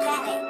planet.